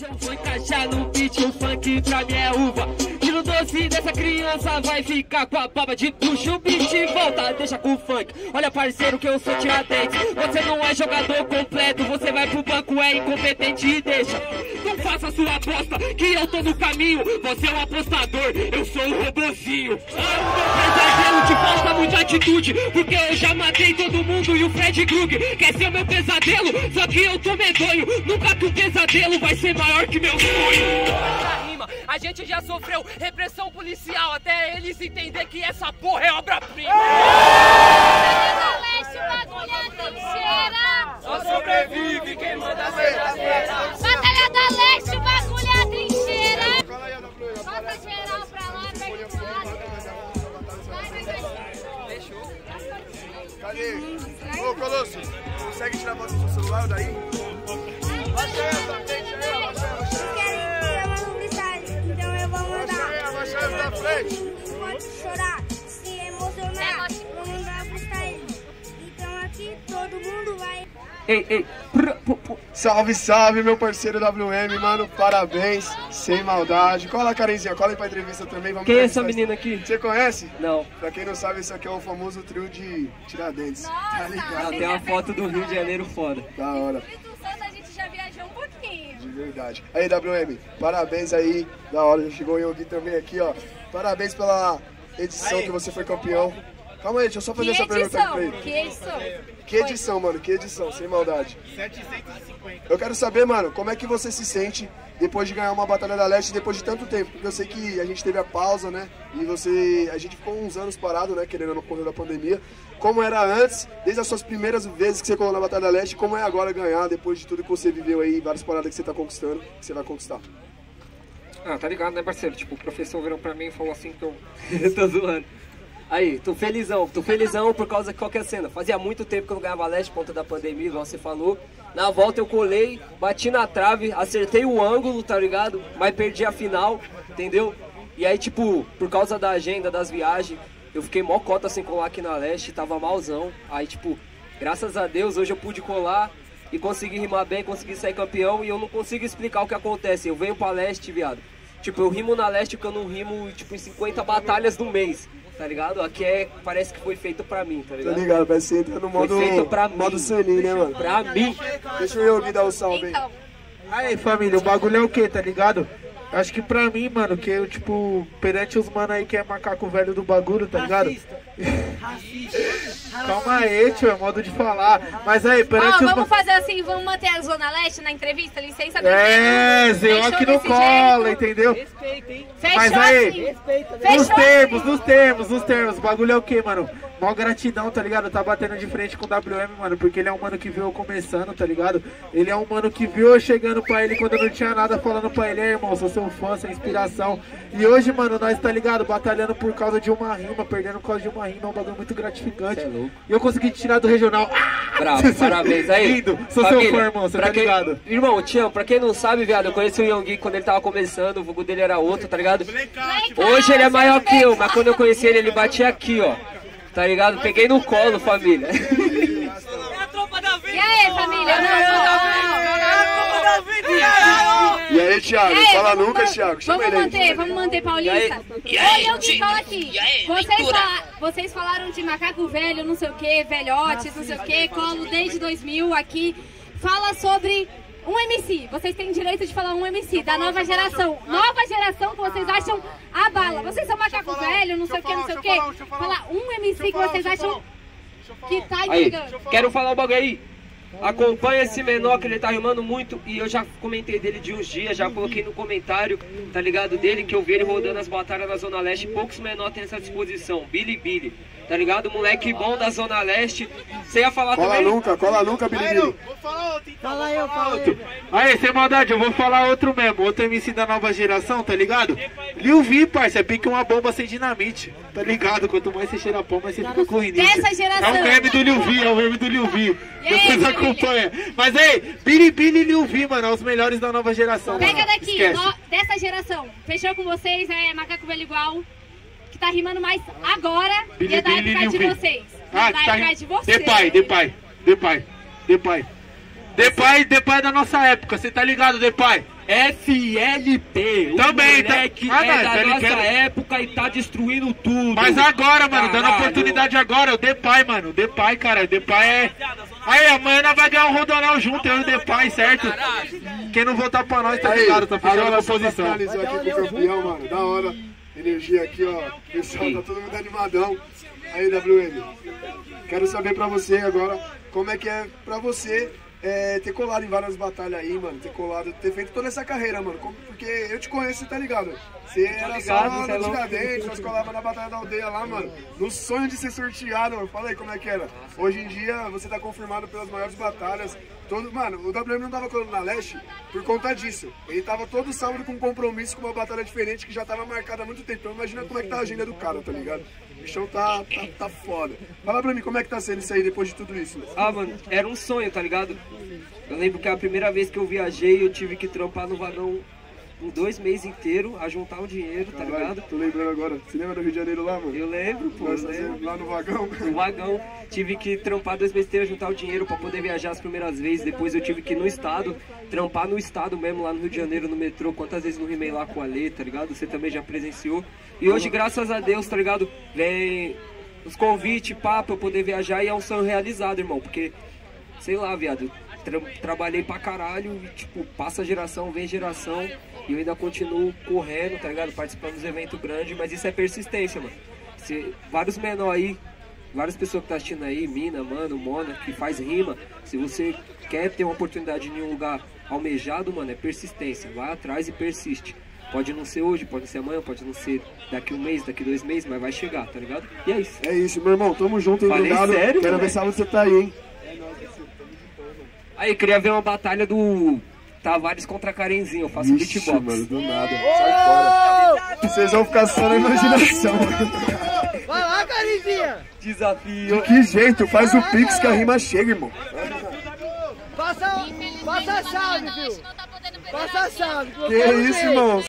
Eu vou encaixar no beat, o funk pra é uva. Tiro doce dessa criança, vai ficar com a baba de bucho. O beat volta, deixa com o funk. Olha, parceiro, que eu sou tiradentes. Você não é jogador completo, você vai pro banco, é incompetente e deixa. Não faça sua aposta, que eu tô no caminho. Você é um apostador, eu sou um robozinho. Pesadelo te falta muita atitude, porque eu já matei todo mundo e o Fred Krug quer ser o meu pesadelo. Só que eu tô medonho, nunca que o pesadelo vai ser maior que meu sonho. A gente já sofreu repressão policial até eles entender que essa porra é obra-prima. Leste, bagulho é trincheira. Só sobrevive quem manda ser Batalha da Leste, o bagulho é trincheira. Bota geral pra lá, pega pro lado. Vai, vai, vai. Cadê? Ô, Colosso, consegue tirar a foto do seu celular daí? Aí essa frente. Pode chorar, se emocionar, vou mandar freestyle. Então aqui todo mundo vai. Ei, ei. Salve, salve, meu parceiro WM, mano. Parabéns, sem maldade. Cola, Karenzinha, cola aí pra entrevista também. Vamos Quem é essa menina aqui? Você conhece? Não. Pra quem não sabe, esse aqui é o famoso trio de Tiradentes. Tá Ah, ligado? tem uma foto do Rio de Janeiro foda. Da hora, Espírito Santo a gente já viajou um pouquinho. de verdade. Aí, WM, parabéns aí. Da hora, já chegou o Yogi também aqui, ó. Parabéns pela edição que você foi campeão. Calma aí, deixa eu só fazer Que essa pergunta aqui pra edição? ele. Que edição? Que edição, mano, que edição, sem maldade. Eu quero saber, mano, como é que você se sente depois de ganhar uma Batalha da Leste depois de tanto tempo? Porque eu sei que a gente teve a pausa, né? E você. A gente ficou uns anos parado, né? Querendo no correr da pandemia. Como era antes, desde as suas primeiras vezes que você colou na Batalha da Leste, como é agora ganhar depois de tudo que você viveu aí, várias paradas que você tá conquistando, que você vai conquistar? Ah, tá ligado, né, parceiro? Tipo, o professor virou pra mim e falou assim que eu. tô zoando. Aí, tô felizão, tô felizão por causa de qualquer cena. Fazia muito tempo que eu não ganhava leste, ponta da pandemia, igual você falou. Na volta eu colei, bati na trave, acertei o ângulo, tá ligado? Mas perdi a final, entendeu? E aí, tipo, por causa da agenda, das viagens, eu fiquei mó cota sem colar aqui na leste, tava malzão. Aí, tipo, graças a Deus, hoje eu pude colar e consegui rimar bem, consegui sair campeão. E eu não consigo explicar o que acontece. Eu venho pra leste, viado. Tipo, eu rimo na leste porque eu não rimo, tipo, em 50 batalhas no mês, tá ligado? Aqui é, parece que foi feito pra mim, tá Tá ligado? ligado? Parece que você entra no Foi modo. feito pra mim. modo Selim, né, mano? Pra mim. Deixa o Yogi dar o salve aí. Então, Aí, família, o bagulho é o que, tá ligado? Acho que pra mim, mano, que eu, tipo, perante os mano aí que é macaco velho do bagulho, tá ligado? Calma aí, tio, é modo de falar. Mas aí, ó, perante os vamos fazer assim, vamos manter a Zona Leste na entrevista, licença É, Zé, aqui no jeito? entendeu? Fechou Mas aí, assim. Nos Fechou termos, assim. nos termos, nos termos. O bagulho é o que, mano? Mó gratidão, tá ligado? Tá batendo de frente com o WM, mano, porque ele é um mano que viu eu começando, tá ligado? Ele é um mano que viu eu chegando pra ele quando eu não tinha nada, falando pra ele, "Ei, irmão, sou seu fã, sua inspiração. E hoje, mano, nós, tá ligado? Batalhando por causa de uma rima, perdendo por causa de uma rima, é um bagulho muito gratificante. É louco. E eu consegui tirar do regional. Bravo, parabéns aí. Lindo, sou Família, seu fã, irmão, você tá quem- ligado? Irmão, Tião, pra quem não sabe, viado, eu conheci o Yonggi quando ele tava começando, o vulgo dele era outro, tá ligado? Hoje ele é maior que eu, mas quando eu conheci ele, ele batia aqui, ó. Tá ligado? Peguei no colo, família. É a tropa da vida! E aí, família? E aí, Thiago? E aí, Fala vamos nunca, Thiago. Chama Vamos ele aí. manter, vamos manter Paulista. Olha o que fala aqui. Vocês, fala- vocês falaram de macaco velho, não sei o que, velhotes, não sei o que, colo desde 2000 aqui. Fala sobre um MC. Vocês têm direito de falar um MC da nova geração. Nova geração que vocês acham a bala. Vocês são macaco velho, não sei o que, não sei o que. Fala um MC que vocês acham que tá Aí, entregando. quero falar um bagulho aí. Acompanha esse menor que ele tá rimando muito e eu já comentei dele de uns dias, já coloquei no comentário, tá ligado? Dele que eu vi ele rodando as batalhas na Zona Leste. Poucos menor tem essa disposição. Billy Billy, tá ligado? Moleque bom da Zona Leste. Você ia falar Cola também? nunca, cola nunca, Bilibili. Aí, sem maldade, eu vou falar outro mesmo, outro MC da nova geração, tá ligado? Lil V, parça, é pique uma bomba sem dinamite, tá ligado? Quanto mais você cheira pó, mais você fica com rinite. Dessa geração. É o meme do Lil V, é o meme do Lil V. Aí, Depois acompanha. Mas aí, Billy Billy e Lil V, mano, é os melhores da nova geração. Pega mano. daqui, no- dessa geração. Fechou com vocês, é Macaco Velho Igual, que tá rimando mais agora e é da época de vocês. Ah, da tá época de vocês. De pai, de pai, de pai, de pai. De pai, de pai da nossa época, você tá ligado, de pai? FLP. O Também, tá- Ah, não, é da nossa época e tá destruindo tudo. Mas agora, mano, dando oportunidade agora, o Depay, mano. O Depay, cara, o Depay é. Aí, amanhã nós vai ganhar um Rodonel junto, eu e o Depay, certo? Quem não votar pra nós, tá ligado? Tá fechando agora a só pra posição. finalizar aqui com o campeão, mano. Da hora. Energia aqui, ó. Pessoal, tá todo mundo animadão. Aí, WM. Quero saber pra você agora como é que é pra você é, ter colado em várias batalhas aí, mano. Ter colado, ter feito toda essa carreera, mano. Porque eu te conheço, tá ligado? Você era ligado, só é louco. Tiradentes, nós colava na Batalha da Aldeia lá, mano. No sonho de ser sorteado, mano. Fala aí como é que era. Hoje em dia, você tá confirmado pelas maiores batalhas. Todo, mano, o WM não tava colando na Leste por conta disso. Ele tava todo sábado com um compromisso com uma batalha diferente que já tava marcada há muito tempo. Então imagina como é que tá a agenda do cara, tá ligado? O bichão tá, tá, tá foda. Fala pra mim, como é que tá sendo isso aí depois de tudo isso? Ah, mano, era um sonho, tá ligado? Eu lembro que a primeira vez que eu viajei, eu tive que trampar no vagão um dois meses inteiro, a juntar o dinheiro, tá Caralho, ligado? tô lembrando agora. Você lembra do Rio de Janeiro lá, mano? Eu lembro, pô, Nós lembro. lá no vagão. No vagão, tive que trampar dois meses inteiros, juntar o dinheiro pra poder viajar as primeiras vezes. Depois eu tive que ir no estado, trampar no estado mesmo, lá no Rio de Janeiro, no metrô. Quantas vezes não rimei lá com a Lê, tá ligado? Você também já presenciou. E hoje, graças a Deus, tá ligado? Vem os convites, pá, pra eu poder viajar e é um sonho realizado, irmão. Porque, sei lá, viado, tra- trabalhei pra caralho e, tipo, passa geração, vem geração. E eu ainda continuo correndo, tá ligado? Participando dos eventos grandes, mas isso é persistência, mano. Se, vários menor aí, várias pessoas que tá assistindo aí, Mina, Mano, Mona, que faz rima. Se você quer ter uma oportunidade em um lugar almejado, mano, é persistência. Vai atrás e persiste. Pode não ser hoje, pode ser amanhã, pode não ser daqui um mês, daqui dois meses, mas vai chegar, tá ligado? E é isso. É isso, meu irmão. Tamo junto, hein, Falei obrigado. sério, Quero ver sábado você tá aí, hein? Aí, queria ver uma batalha do Tavares contra Karenzinho. Eu faço Ixi, beatbox. mano, do nada. Sai fora. Vocês vão ficar só na imaginação. Vai lá, Carizinha! Desafio. Que jeito? Faz o pix que a rima chega, irmão. Passa, passa a chave, viu? Passa a chave. Que isso, irmão?